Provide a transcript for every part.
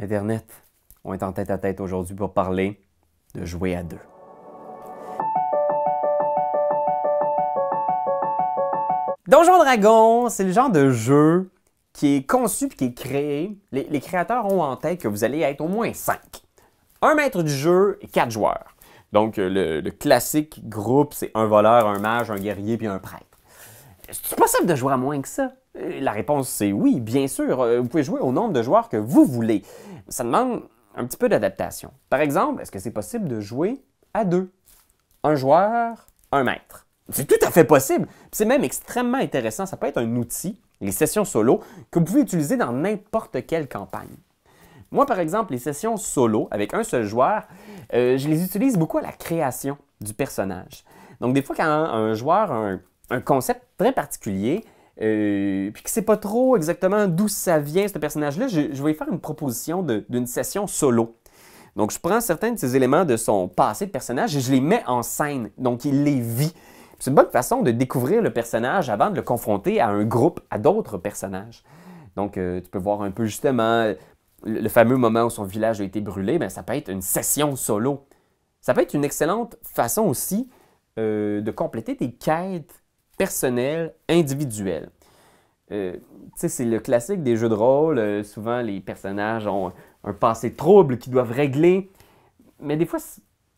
Internet, on est en tête à tête aujourd'hui pour parler de jouer à deux. Donjon Dragon, c'est le genre de jeu qui est conçu et qui est créé. Les, créateurs ont en tête que vous allez être au moins 5. Un maître du jeu et quatre joueurs. Donc, euh, le, le classique groupe, c'est un voleur, un mage, un guerrier puis un prêtre. C'est possible de jouer à moins que ça? Euh, La réponse, c'est oui, bien sûr. Euh, Vous pouvez jouer au nombre de joueurs que vous voulez. Ça demande un petit peu d'adaptation. Par exemple, est-ce que c'est possible de jouer à deux? Un joueur, un maître. C'est tout à fait possible. C'est même extrêmement intéressant. Ça peut être un outil, les sessions solo, que vous pouvez utiliser dans n'importe quelle campagne. Moi, par exemple, les sessions solo avec un seul joueur, euh, je les utilise beaucoup à la création du personnage. Donc, des fois, quand un joueur a un, un concept très particulier, euh, puis que ne sait pas trop exactement d'où ça vient, ce personnage-là, je, vais faire une proposition d'une session solo. Donc, je prends certains de ces éléments de son passé de personnage et je les mets en scène. Donc, il les vit. C'est une bonne façon de découvrir le personnage avant de le confronter à un groupe, à d'autres personnages. Donc, euh, tu peux voir un peu justement le, fameux moment où son village a été brûlé, ben, ça peut être une session solo. Ça peut être une excellente façon aussi euh, de compléter tes quêtes personnelles, individuelles. Euh, c'est le classique des jeux de rôle. euh, souvent, les personnages ont un passé trouble qu'ils doivent régler. Mais des fois,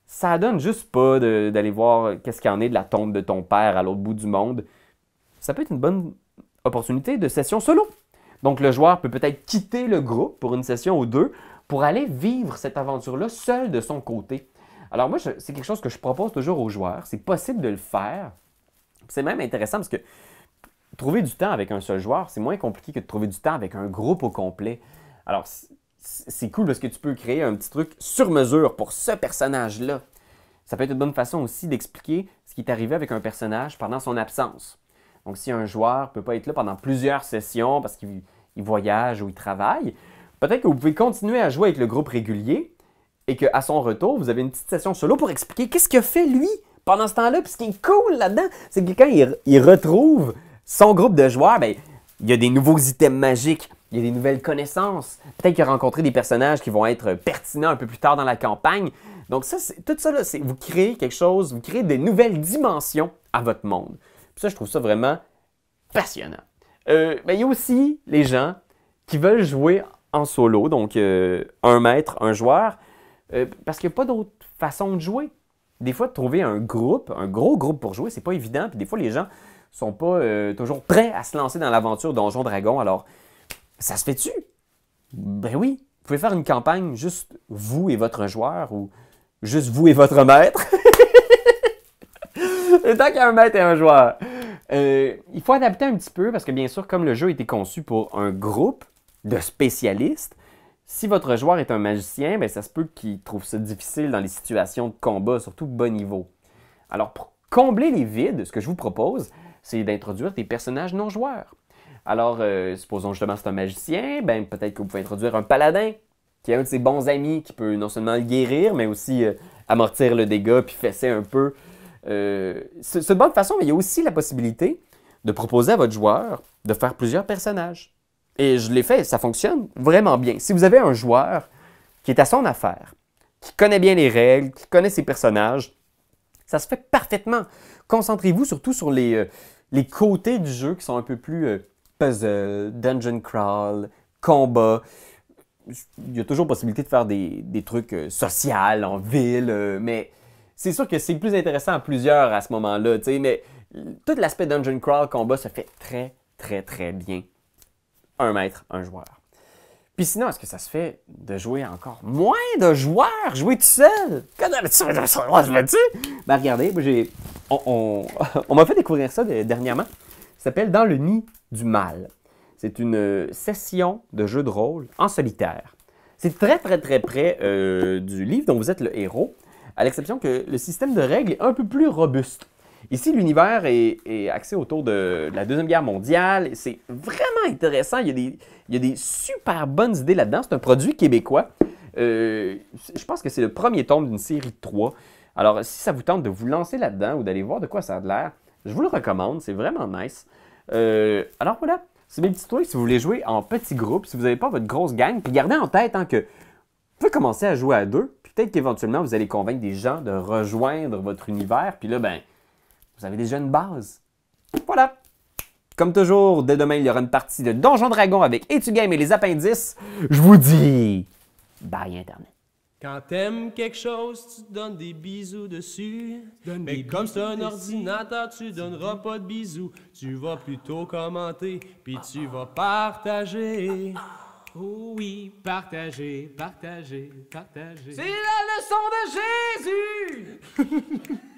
ça donne juste pas d'aller voir qu'est-ce qu'il en est de la tombe de ton père à l'autre bout du monde. Ça peut être une bonne opportunité de session solo. Donc, le joueur peut peut-être quitter le groupe pour une session ou deux pour aller vivre cette aventure-là seul de son côté. Alors, moi, c'est quelque chose que je propose toujours aux joueurs. C'est possible de le faire. C'est même intéressant parce que trouver du temps avec un seul joueur, c'est moins compliqué que de trouver du temps avec un groupe au complet. Alors, c'est cool parce que tu peux créer un petit truc sur mesure pour ce personnage-là. Ça peut être une bonne façon aussi d'expliquer ce qui est arrivé avec un personnage pendant son absence. Donc, si un joueur ne peut pas être là pendant plusieurs sessions parce qu'il il voyage ou il travaille, peut-être que vous pouvez continuer à jouer avec le groupe régulier et qu'à son retour, vous avez une petite session solo pour expliquer qu'est-ce a fait lui pendant ce temps-là. Puis ce qui est cool là-dedans, c'est que quand il, retrouve son groupe de joueurs, ben, il y a des nouveaux items magiques, il y a des nouvelles connaissances. Peut-être qu'il a rencontré des personnages qui vont être pertinents un peu plus tard dans la campagne. Donc ça, tout ça, là, c'est vous créez quelque chose, vous créez des nouvelles dimensions à votre monde. Puis ça, je trouve ça vraiment passionnant. Euh, il y a aussi les gens qui veulent jouer en solo, donc euh, un maître, un joueur, euh, parce qu'il n'y a pas d'autre façon de jouer. Des fois, trouver un groupe, un gros groupe pour jouer, c'est pas évident. Puis des fois, les gens sont pas euh, toujours prêts à se lancer dans l'aventure Donjon Dragon. Alors, ça se fait-tu? Ben oui. Vous pouvez faire une campagne juste vous et votre joueur ou juste vous et votre maître. Tant qu'il y a un maître et un joueur. Euh, il faut adapter un petit peu parce que bien sûr, comme le jeu a été conçu pour un groupe de spécialistes, si votre joueur est un magicien, ben, ça se peut qu'il trouve ça difficile dans les situations de combat, surtout bas niveau. Alors, pour combler les vides, ce que je vous propose, c'est d'introduire des personnages non joueurs. Alors, euh, supposons justement c'est un magicien, ben, peut-être que vous pouvez introduire un paladin, qui est un de ses bons amis, qui peut non seulement le guérir, mais aussi euh, amortir le dégât, puis fesser un peu. Euh, c'est une bonne façon, mais il y a aussi la possibilité de proposer à votre joueur de faire plusieurs personnages. Et je l'ai fait, ça fonctionne vraiment bien. Si vous avez un joueur qui est à son affaire, qui connaît bien les règles, qui connaît ses personnages, ça se fait parfaitement. Concentrez-vous surtout sur les, euh, les côtés du jeu qui sont un peu plus euh, puzzle, dungeon crawl, combat. Il y a toujours possibilité de faire des, des trucs euh, sociaux en ville, euh, mais c'est sûr que c'est plus intéressant à plusieurs à ce moment-là, mais tout l'aspect dungeon crawl, combat se fait très, très, très bien. Un maître, un joueur. Puis sinon, est-ce que ça se fait de jouer encore moins de joueurs, jouer tout seul? Comment tu je fais-tu? Ben regardez, j'ai... On, m'a fait découvrir ça de- dernièrement. Ça s'appelle Dans le nid du mal. C'est une euh, session de jeu de rôle en solitaire. C'est très, très, très près euh, du livre dont vous êtes le héros, à l'exception que le système de règles est un peu plus robuste. Ici, l'univers est, axé autour de la Deuxième Guerre mondiale. C'est vraiment intéressant. Il y a des, super bonnes idées là-dedans. C'est un produit québécois. Euh, je pense que c'est le premier tome d'une série de trois. Alors, si ça vous tente de vous lancer là-dedans ou d'aller voir de quoi ça a l'air, je vous le recommande. C'est vraiment nice. Euh, alors voilà, C'est mes petits trucs si vous voulez jouer en petits groupes, si vous n'avez pas votre grosse gang. Puis gardez en tête hein, que vous pouvez commencer à jouer à deux. Puis peut-être qu'éventuellement, vous allez convaincre des gens de rejoindre votre univers. Puis là, ben, vous avez déjà une base? Voilà. Comme toujours, dès demain, il y aura une partie de Donjon Dragon avec Etu Game et les appendices. Je vous dis bye Internet. Quand t'aimes quelque chose, tu donnes des bisous dessus. Mais comme c'est un ordinateur, tu donneras pas de bisous. Tu vas plutôt commenter, puis tu vas partager. Oh oui, partagez, partagez, partagez. C'est la leçon de Jésus!